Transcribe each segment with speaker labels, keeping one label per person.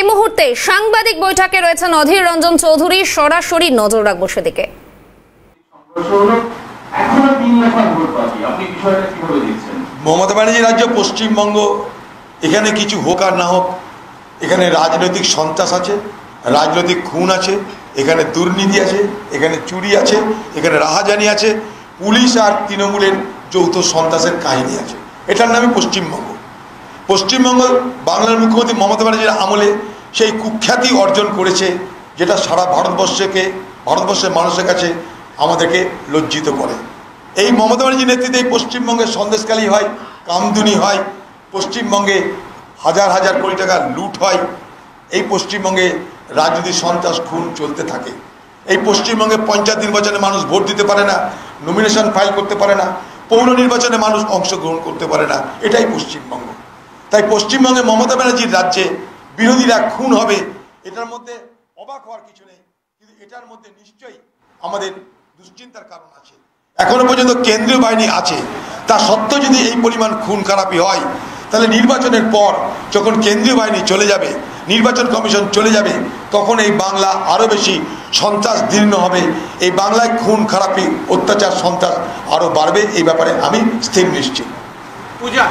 Speaker 1: এই মুহূর্তে সাংবাদিক বৈঠকে রয়েছেন অধীর রঞ্জন চৌধুরী। সরাসরি নজর রাখব সেদিকে।
Speaker 2: মমতা ব্যানার্জি রাজ্য পশ্চিমবঙ্গ, এখানে কিছু হোক আর না হোক, এখানে রাজনৈতিক সন্ত্রাস আছে, রাজনৈতিক খুন আছে, এখানে দুর্নীতি আছে, এখানে চুরি আছে, এখানে রাহাজানি আছে, পুলিশ আর তৃণমূলের যৌথ সন্ত্রাসের কাহিনী আছে। এটার নামই পশ্চিমবঙ্গ। পশ্চিমবঙ্গ বাংলার মুখ্যমন্ত্রী মমতা ব্যানার্জির আমলে সেই কুখ্যাতি অর্জন করেছে, যেটা সারা ভারতবর্ষকে, ভারতবর্ষের মানুষের কাছে আমাদেরকে লজ্জিত করে। এই মমতা ব্যানার্জির নেতৃত্বে পশ্চিমবঙ্গে সন্দেশকালী হয়, কামদুনি হয়, পশ্চিমবঙ্গে হাজার হাজার কোটি টাকা লুট হয়, এই পশ্চিমবঙ্গে রাজনৈতিক সন্ত্রাস খুন চলতে থাকে। এই পশ্চিমবঙ্গে পঞ্চায়েত নির্বাচনে মানুষ ভোট দিতে পারে না নমিনেশন ফাইল করতে পারে না, পৌর নির্বাচনে মানুষ অংশগ্রহণ করতে পারে না, এটাই পশ্চিমবঙ্গ। তাই পশ্চিমবঙ্গে মমতা ব্যানার্জির রাজ্যে বিরোধীরা খুন হবে এটার মধ্যে অবাক হওয়ার কিছু নেই কিন্তু এটার মধ্যে নিশ্চয়ই আমাদের দুশ্চিন্তার কারণ আছে। এখনও পর্যন্ত কেন্দ্রীয় বাহিনী আছে তা সত্ত্বেও যদি এই পরিমাণ খুন খারাপি হয় তাহলে নির্বাচনের পর যখন কেন্দ্রীয় বাহিনী চলে যাবে নির্বাচন কমিশন চলে যাবে তখন এই বাংলা আরও বেশি সন্ত্রাস দীর্ণ হবে এই বাংলায় খুন খারাপি অত্যাচার সন্ত্রাস আরও বাড়বে এই ব্যাপারে আমি স্থির নিশ্চিত।
Speaker 3: पूजा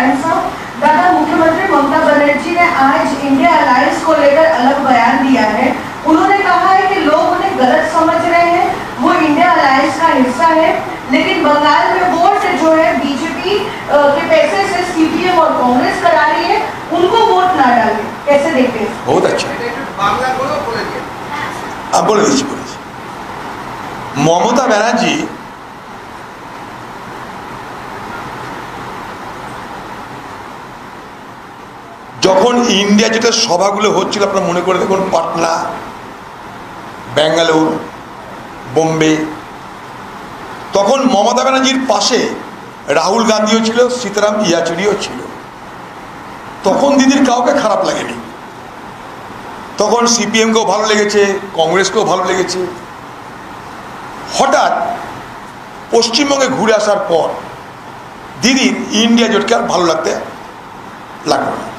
Speaker 4: एंसर दादा मुख्यमंत्री ममता बनर्जी ने आज इंडिया अलायंस को लेकर अलग बयान दिया है। उन्होंने कहा है कि लोग उन्हें गलत समझ रहे हैं। वो इंडिया अलायंस का हिस्सा है लेकिन बंगाल में वोट जो है बीजेपी के पैसे से सीपीएम और कांग्रेस करा रही है उनको वोट ना डाले। कैसे देखते हैं?
Speaker 3: बहुत
Speaker 2: अच्छा। आप बोले दीजिए ममता बनर्जी যখন ইন্ডিয়া যেটা সভাগুলো হচ্ছিল, আপনারা মনে করে দেখুন, পাটনা, ব্যাঙ্গালোর, বোম্বে, তখন মমতা ব্যানার্জির পাশে রাহুল গান্ধীও ছিল, সীতারাম ইয়াচুরিও ছিল। তখন দিদির কাউকে খারাপ লাগেনি। তখন সিপিএমকেও ভালো লেগেছে, কংগ্রেসকেও ভালো লেগেছে। হঠাৎ পশ্চিমবঙ্গে ঘুরে আসার পর দিদির ইন্ডিয়া জোটকে আর ভালো লাগতে লাগল না।